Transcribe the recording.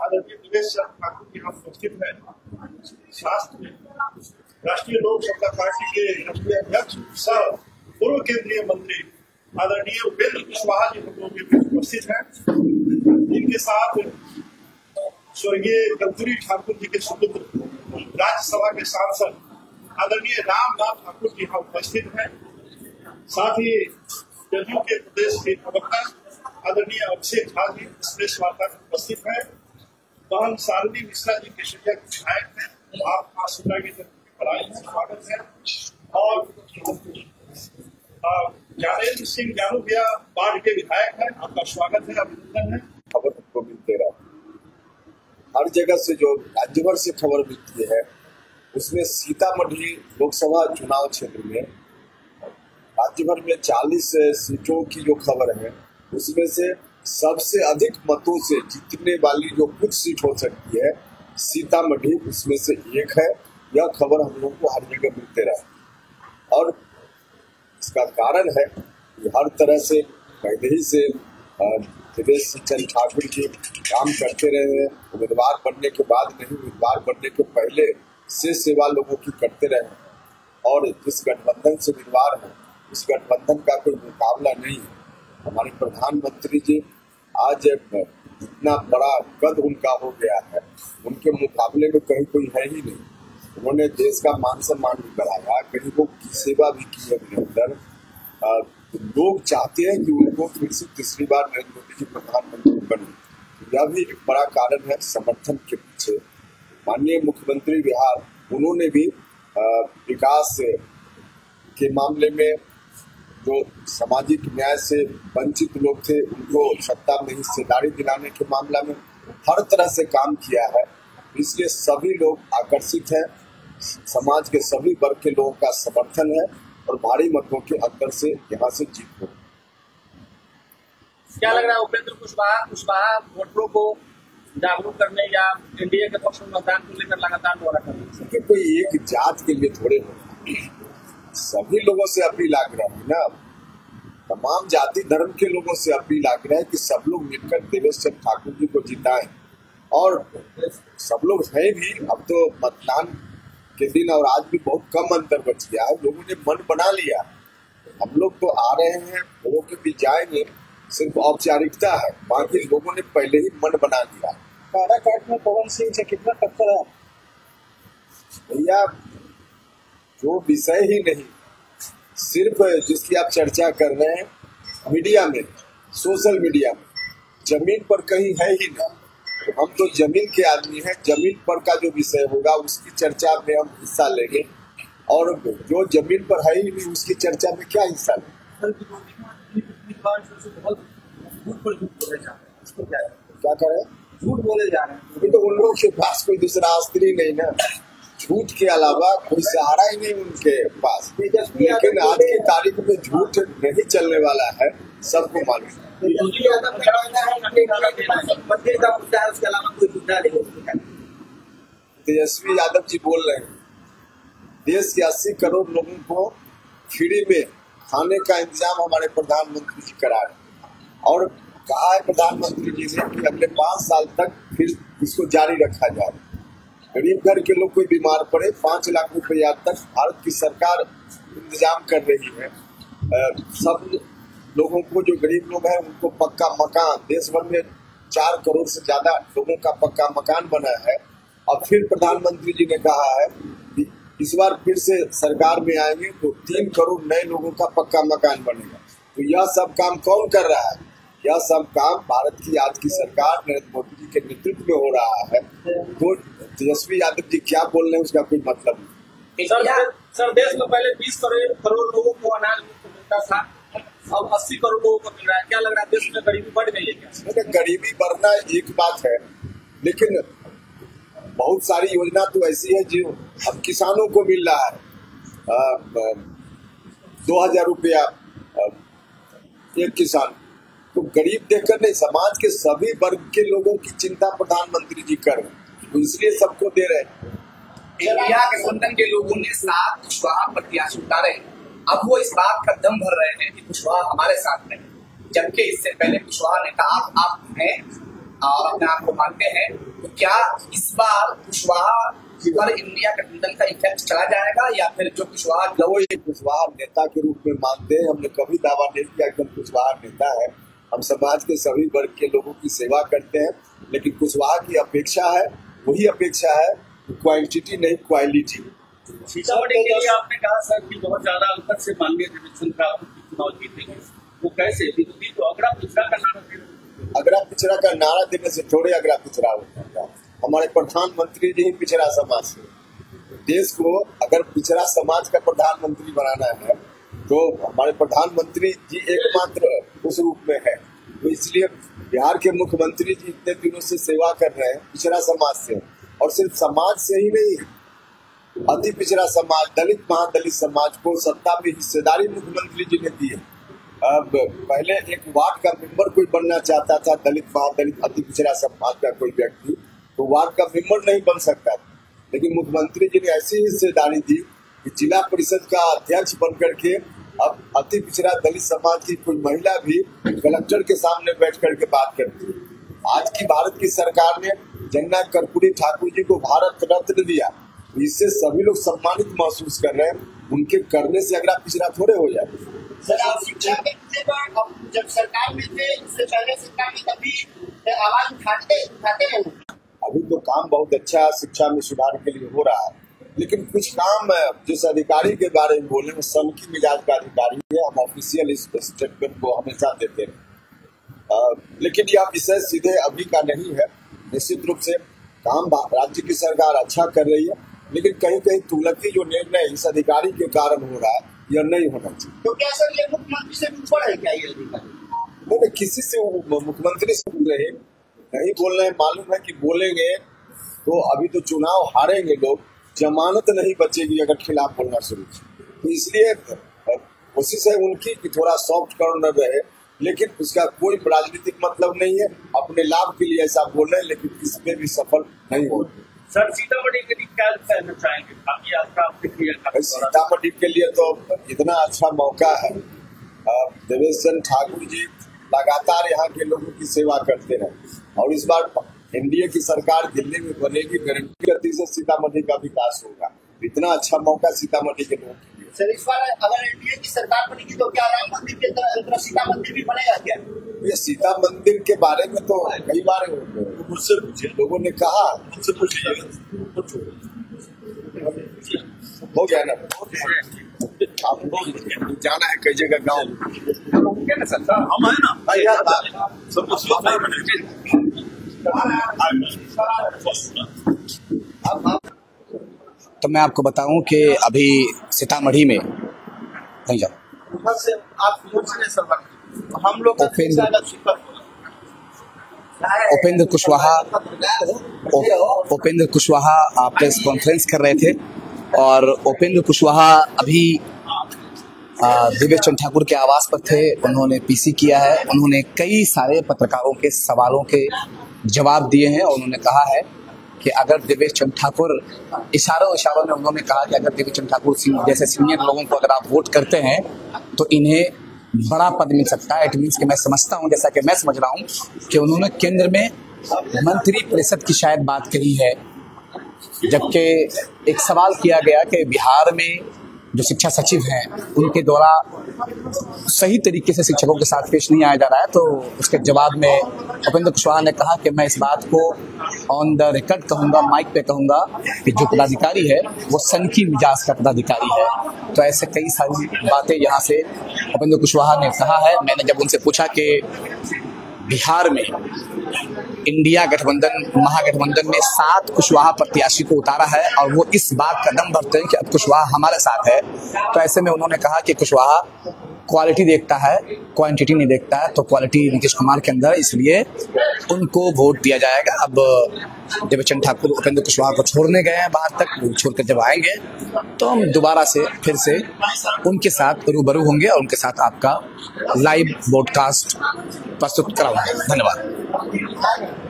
आदरणीय दिनेश ठाकुर यहाँ उपस्थित है। शास्त्र में राष्ट्रीय लोक समता पार्टी के राष्ट्रीय अध्यक्ष, सह पूर्व केंद्रीय मंत्री, आदरणीय उपेंद्र कुशवाहा जी हम लोग उपस्थित हैं। इनके साथ स्वर्गीय कस्तूरी ठाकुर जी के सुपुत्र, राज्यसभा के सांसद, आदरणीय रामनाथ ठाकुर जी यहाँ उपस्थित हैं। साथ ही जदयू के प्रदेश के प्रवक्ता, आदरणीय अभिषेक झा जी प्रेस वार्ता में उपस्थित है। बहन शालिनी मिश्रा जी के शिक्षक विधायक हैं आप माँ सुधा की पढ़ाई में स्वागत है। और ज्ञानेन्द्र सिंह जानू भैया बाढ़ के विधायक हैं, आपका स्वागत है, अभिनंदन है। खबर हमको मिलते रहा। हर जगह से जो राज्य भर से खबर मिलती है, उसमें सीतामढ़ी लोकसभा चुनाव क्षेत्र में राज्य भर में 40 सीटों की जो खबर है, उसमें से सबसे अधिक मतों से जीतने वाली जो कुछ सीट हो सकती है, सीतामढ़ी, उसमें से एक है। यह खबर हम लोग को हर जगह मिलते रहे। और इसका कारण है कि हर तरह से पहले ही से दिनेश चंद्र ठाकुर जी काम करते रहे हैं। उम्मीदवार बनने के बाद नहीं, उम्मीदवार बनने के पहले से सेवा लोगों की करते रहे और जिस गठबंधन से उम्मीदवार है, उस गठबंधन का कोई मुकाबला नहीं है। हमारे प्रधानमंत्री जी आज इतना बड़ा कद उनका हो गया है। उनके मुकाबले में कहीं कोई है ही नहीं। उन्होंने देश का मान सम्मान भी बढ़ाया गरीबों की सेवा भी की निरंतर लोग चाहते हैं कि उनको फिर से तीसरी बार नरेंद्र मोदी जी प्रधानमंत्री बने। यह भी एक बड़ा कारण है समर्थन के पीछे। माननीय मुख्यमंत्री बिहार, उन्होंने भी विकास के मामले में जो सामाजिक न्याय से वंचित लोग थे उनको सत्ता में हिस्सेदारी दिलाने के मामला में हर तरह से काम किया है। इसलिए सभी लोग आकर्षित हैं। समाज के सभी वर्ग के लोगों का समर्थन है और भारी मतों के अंतर से यहाँ से जीत हो। क्या लग रहा है उपेंद्र कुशवाहा कुशवाहा वोटरों को जागरूक करने या एनडीए के पक्ष में मतदान को लेकर लगातार दौरा करने? कोई एक जात के लिए थोड़े हो। सभी लोगों से अपील आग्रह है ना। तमाम जाति धर्म के लोगों से अपील आग्रह है कि सब लोग मिलकर देवेश चंद्र ठाकुर जी को जिताएँ। और सब लोग हैं भी अब तो मतदान के दिन और आज भी बहुत कम अंतर बच गया है। लोगों ने मन बना लिया। हम लोग तो आ रहे हैं लोगों के भी जाएँगे। सिर्फ़ औपचारिकता है। बाकी लोगों ने पहले ही मन बना लिया। काराकाट में पवन सिंह से कितना टक्कर है? भैया जो विषय ही नहीं सिर्फ़ जिसकी आप चर्चा कर रहे हैं मीडिया में सोशल मीडिया में ज़मीन पर कहीं है ही ना। तो हम तो ज़मीन के आदमी हैं ज़मीन पर का जो विषय होगा उसकी चर्चा में हम हिस्सा लेंगे। और जो ज़मीन पर है ही नहीं उसकी चर्चा में क्या हिस्सा लेंगे? क्या करें? झूठ बोले जा रहे हैं। तो उन लोगों के पास कोई दूसरा अस्त्री नहीं ना। झूठ के अलावा कोई सहारा ही नहीं उनके पास। लेकिन आज की तारीख में झूठ नहीं चलने वाला है सबको मालूम तेजस्वी यादव जी बोल रहे हैं देश के अस्सी करोड़ लोगों को फ्री में खाने का इंतज़ाम हमारे प्रधानमंत्री जी करा रहे और कहा है प्रधानमंत्री जी ने कि अगले पाँच साल तक फिर इसको जारी रखा जाए। गरीब घर के लोग कोई बीमार पड़े, पाँच लाख रुपया तक भारत की सरकार इंतज़ाम कर रही है। सब लोगों को, जो गरीब लोग हैं, उनको पक्का मकान देश भर में चार करोड़ से ज़्यादा लोगों का पक्का मकान बना है। और फिर प्रधानमंत्री जी ने कहा है कि इस बार फिर से सरकार में आएँगे तो तीन करोड़ नए लोगों का पक्का मकान बनेगा। तो यह सब काम कौन कर रहा है? यह सब काम भारत की आज की सरकार, नरेंद्र मोदी जी के नेतृत्व में हो रहा है। तो तेजस्वी यादव जी क्या बोल रहे हैं उसका कोई मतलब नहीं। सर सर देश में पहले 20 करोड़ करोड़ लोगों को अनाज मिलता था अब 80 करोड़ लोगों को मिल रहा है। क्या लग रहा है देश में गरीबी बढ़ गई है क्या? गरीबी बढ़ना एक बात है लेकिन बहुत सारी योजना तो ऐसी है जो अब किसानों को मिल रहा है। दो हज़ार रुपया एक किसान। तो गरीब देखकर नहीं समाज के सभी वर्ग के लोगों की चिंता प्रधानमंत्री जी कर रहे तो इसलिए सबको दे रहे इंडिया गठबंधन के लोगों ने सात कुशवाहा प्रत्याशी उतारे अब वो इस बात का दम भर रहे हैं कि कुशवाहा हमारे साथ में जबकि इससे पहले कुशवाहा ने कहा आप हैं और अपने आप को मानते हैं तो क्या इस बार कुशवाहा पर इंडिया गठबंधन का इफ़ेक्ट चला जाएगा या फिर जो कुशवाहा एक कुशवाहा नेता के रूप में मानते हैं। हमने कभी दावा नहीं किया कि कुशवाहा नेता है। हम समाज के सभी वर्ग के लोगों की सेवा करते हैं लेकिन कुशवाहा की अपेक्षा है। वही अपेक्षा है क्वांटिटी नहीं क्वालिटी सीतामढ़ी के लिए आपने कहा सर कि बहुत ज़्यादा अंतर से माननीय चुनाव जीतेंगे। वो कैसे? विरोधी तो अगड़ा पिछड़ा का नारा पिछड़ा का नारा देने से थोड़े अगरा पिछड़ा है हमारे प्रधानमंत्री जी ही पिछड़ा समाज से देश को अगर पिछड़ा समाज का प्रधानमंत्री बनाना है तो हमारे प्रधानमंत्री जी एकमात्र उस रूप में है। तो इसलिए बिहार के मुख्यमंत्री जी इतने दिनों से सेवा कर रहे हैं, पिछड़ा समाज से। और सिर्फ़ समाज से ही नहीं, अति पिछड़ा समाज, दलित, महादलित समाज को सत्ता में हिस्सेदारी मुख्यमंत्री जी ने दी है। अब पहले एक वार्ड का मेंबर कोई बनना चाहता था, दलित, महादलित, अति पिछड़ा समाज का कोई व्यक्ति तो वार्ड का मेंबर नहीं बन सकता था। लेकिन मुख्यमंत्री जी ने ऐसी हिस्सेदारी दी कि जिला परिषद का अध्यक्ष बनकर करके अब अति पिछड़ा दलित समाज की कोई महिला भी कलेक्टर के सामने बैठ करके बात करती है। आज की भारत की सरकार ने जन्ना कर्पूरी ठाकुर जी को भारत रत्न दिया। इससे सभी लोग सम्मानित महसूस कर रहे हैं। उनके करने से अगला पिछड़ा थोड़े हो जाए। सर आप शिक्षा में जब सरकार में थे इससे पहले सरकार में कभी आवाज़ उठाते उठाते अभी तो काम बहुत अच्छा शिक्षा में सुधार के लिए हो रहा है। लेकिन कुछ काम जिस अधिकारी के बारे में बोले वो सन की मिजाज का अधिकारी है हम ऑफिशियल इस स्टेटमेंट को हमेशा देते हैं लेकिन यह विषय सीधे अभी का नहीं है। निश्चित रूप से काम राज्य की सरकार अच्छा कर रही है लेकिन कहीं कहीं तुलसी जो निर्णय इस अधिकारी के कारण हो रहा है यह नहीं होना चाहिए। तो क्या सर ये मुख्यमंत्री से भी ऊपर है क्या ये अधिकारी? नहीं, किसी से मुख्यमंत्री से बोल रहे नहीं बोल रहे मालूम है कि बोलेंगे तो अभी तो चुनाव हारेंगे लोग। जमानत नहीं बचेगी अगर खिलाफ बोलना शुरू। तो इसलिए कोशिश है उनकी कि थोड़ा सॉफ्ट कॉर्नर रहे लेकिन उसका कोई राजनीतिक मतलब नहीं है। अपने लाभ के लिए ऐसा बोल रहे हैं लेकिन इसमें भी सफल नहीं हो रहे। सर सीतामढ़ी के लिए क्या कहना चाहेंगे? प्रतिक्रिया सीतामढ़ी के लिए तो इतना अच्छा मौका है। देवेश चंद्र ठाकुर जी लगातार यहाँ के लोगों की सेवा करते हैं। और इस बार एनडीए की सरकार दिल्ली में बनेगी गारंटी गति से सीतामढ़ी का विकास होगा। इतना अच्छा मौका सीतामढ़ी के लोगों के लिए। सर इस बार अगर एनडीए की तरह बनेगी तो क्या राम मंदिर के तरह सीता मंदिर भी बनेगा क्या? ये सीता मंदिर के बारे में तो कई बार मुझसे पूछे लोगों ने कहा। मुझसे पूछिए। हो गया ना? जाना है कई जगह गाँव। ना। सर हम है ना सबको स्वीकार तो मैं आपको बताऊँ कि अभी सीतामढ़ी में नहीं जाओ हम लोग उपेंद्र-। उपेंद्र कुशवाहा उपेंद्र कुशवाहा प्रेस कॉन्फ्रेंस कर रहे थे और उपेंद्र कुशवाहा अभी दिव्य चंद ठाकुर के आवास पर थे उन्होंने पीसी किया है उन्होंने कई सारे पत्रकारों के सवालों के जवाब दिए हैं और उन्होंने कहा है कि अगर देवेश चंद ठाकुर, इशारों इशारों में उन्होंने कहा कि अगर देवेश चंद ठाकुर जैसे सीनियर लोगों को अगर आप वोट करते हैं तो इन्हें बड़ा पद मिल सकता है। इट मीन्स कि मैं समझता हूँ, जैसा कि मैं समझ रहा हूँ कि उन्होंने केंद्र में मंत्री परिषद की शायद बात करी है, जबकि एक सवाल किया गया कि बिहार में जो शिक्षा सचिव हैं, उनके द्वारा सही तरीके से शिक्षकों के साथ पेश नहीं आया जा रहा है तो उसके जवाब में उपेंद्र कुशवाहा ने कहा कि मैं इस बात को ऑन द रिकॉर्ड कहूँगा माइक पे कहूँगा कि जो पदाधिकारी है, वो सनकी मिजाज का पदाधिकारी है। तो ऐसे कई सारी बातें यहाँ से उपेंद्र कुशवाहा ने कहा है। मैंने जब उनसे पूछा कि बिहार में इंडिया गठबंधन, महागठबंधन में सात कुशवाहा प्रत्याशी को उतारा है और वो इस बात का दम भरते हैं कि अब कुशवाहा हमारे साथ है। तो ऐसे में उन्होंने कहा कि कुशवाहा क्वालिटी देखता है क्वांटिटी नहीं देखता है तो क्वालिटी नीतीश कुमार के अंदर, इसलिए उनको वोट दिया जाएगा। अब, देवचंद ठाकुर, उपेंद्र कुशवाहा को छोड़ने गए हैं बाहर तक छोड़कर जब आएँगे तो हम दोबारा से फिर से उनके साथ रूबरू होंगे और उनके साथ आपका लाइव ब्रॉडकास्ट प्रस्तुत कराऊँगा। धन्यवाद। Mau.